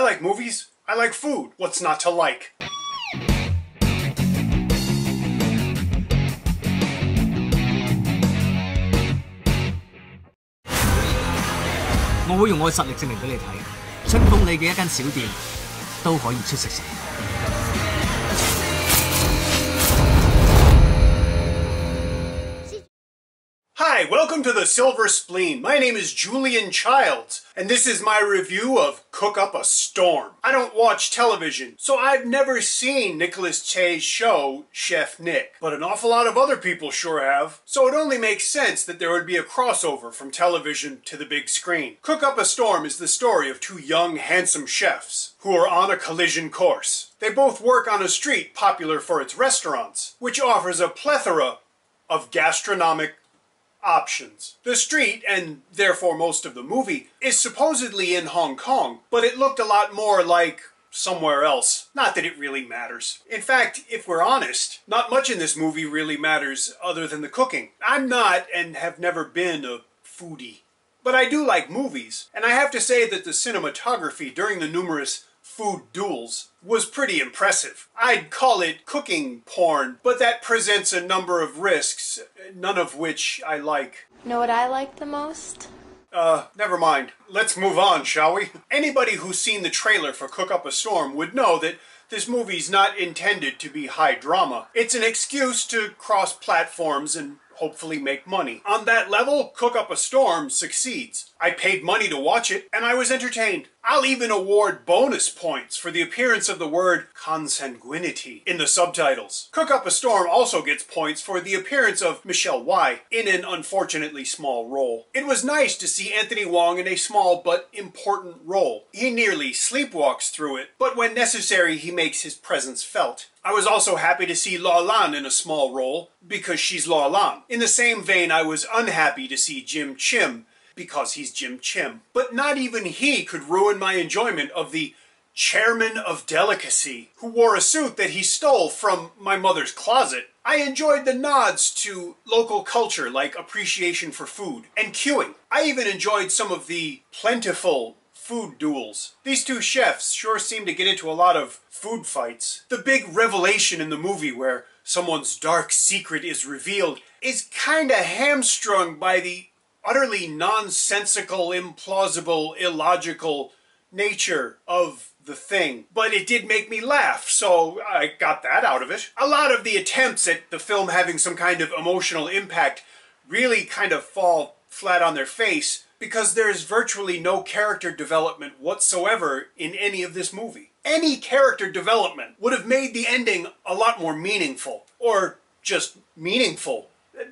I like movies. I like food. What's not to like? 我会用我嘅实力证明俾你睇，春风里嘅一间小店都可以出 welcome to the Silver Spleen. My name is Julian Childs, and this is my review of Cook Up a Storm. I don't watch television, so I've never seen Nicholas Tse's show, Chef Nick, but an awful lot of other people sure have. So it only makes sense that there would be a crossover from television to the big screen. Cook Up a Storm is the story of two young, handsome chefs who are on a collision course. They both work on a street popular for its restaurants, which offers a plethora of gastronomic options. The street, and therefore most of the movie, is supposedly in Hong Kong, but it looked a lot more like somewhere else. Not that it really matters. In fact, if we're honest, not much in this movie really matters other than the cooking. I'm not, and have never been, a foodie. But I do like movies, and I have to say that the cinematography during the numerous food duels was pretty impressive. I'd call it cooking porn, but that presents a number of risks, none of which I like. Know what I like the most? Uh, never mind. Let's move on, shall we? Anybody who's seen the trailer for Cook Up a Storm would know that this movie's not intended to be high drama. It's an excuse to cross platforms and hopefully make money. On that level, Cook Up a Storm succeeds. I paid money to watch it, and I was entertained. I'll even award bonus points for the appearance of the word consanguinity in the subtitles. Cook Up a Storm also gets points for the appearance of Michelle Y in an unfortunately small role. It was nice to see Anthony Wong in a small but important role. He nearly sleepwalks through it, but when necessary he makes his presence felt. I was also happy to see Law Lan in a small role, because she's Law Lan. In the same vein, I was unhappy to see Jim Chim, because he's Jim Chim. But not even he could ruin my enjoyment of the chairman of delicacy, who wore a suit that he stole from my mother's closet. I enjoyed the nods to local culture like appreciation for food and queuing. I even enjoyed some of the plentiful food duels. These two chefs sure seem to get into a lot of food fights. The big revelation in the movie where someone's dark secret is revealed is kinda hamstrung by the utterly nonsensical, implausible, illogical nature of the thing. But it did make me laugh, so I got that out of it. A lot of the attempts at the film having some kind of emotional impact really kind of fall flat on their face because there's virtually no character development whatsoever in any of this movie. Any character development would have made the ending a lot more meaningful, or just meaningful.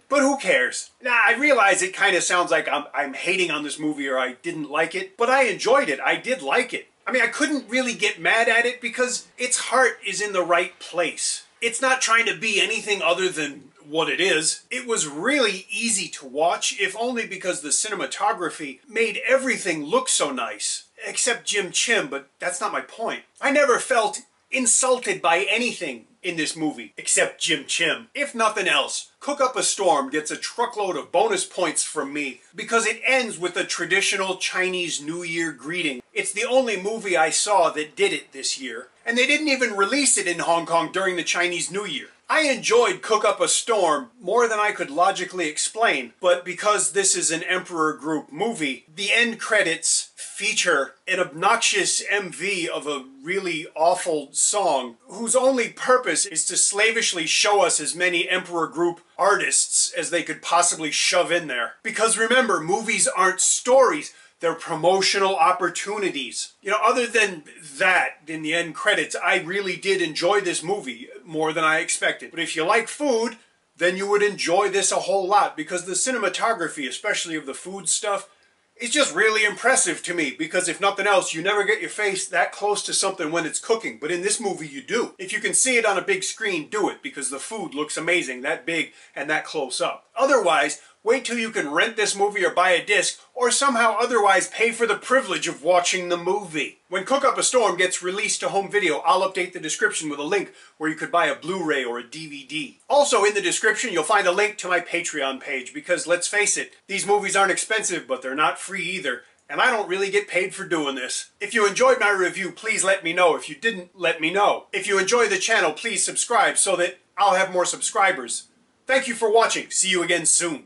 But who cares? Now, I realize it kind of sounds like I'm, I'm hating on this movie or I didn't like it, but I enjoyed it. I did like it. I mean, I couldn't really get mad at it because its heart is in the right place. It's not trying to be anything other than what it is. It was really easy to watch, if only because the cinematography made everything look so nice. Except Jim Chim, but that's not my point. I never felt insulted by anything in this movie, except Jim Chim. If nothing else, Cook Up a Storm gets a truckload of bonus points from me because it ends with a traditional Chinese New Year greeting. It's the only movie I saw that did it this year, and they didn't even release it in Hong Kong during the Chinese New Year. I enjoyed Cook Up a Storm more than I could logically explain, but because this is an Emperor Group movie, the end credits feature an obnoxious MV of a really awful song whose only purpose is to slavishly show us as many Emperor Group artists as they could possibly shove in there. Because remember, movies aren't stories. They're promotional opportunities. You know, other than that, in the end credits, I really did enjoy this movie more than I expected. But if you like food, then you would enjoy this a whole lot because the cinematography, especially of the food stuff, is just really impressive to me because if nothing else, you never get your face that close to something when it's cooking. But in this movie, you do. If you can see it on a big screen, do it because the food looks amazing that big and that close up. Otherwise, wait till you can rent this movie or buy a disc or somehow otherwise pay for the privilege of watching the movie. When Cook Up a Storm gets released to home video, I'll update the description with a link where you could buy a Blu-ray or a DVD. Also in the description, you'll find a link to my Patreon page because let's face it, these movies aren't expensive, but they're not free either. and I don't really get paid for doing this. If you enjoyed my review, please let me know. If you didn't, let me know. If you enjoy the channel, please subscribe so that I'll have more subscribers. Thank you for watching. See you again soon.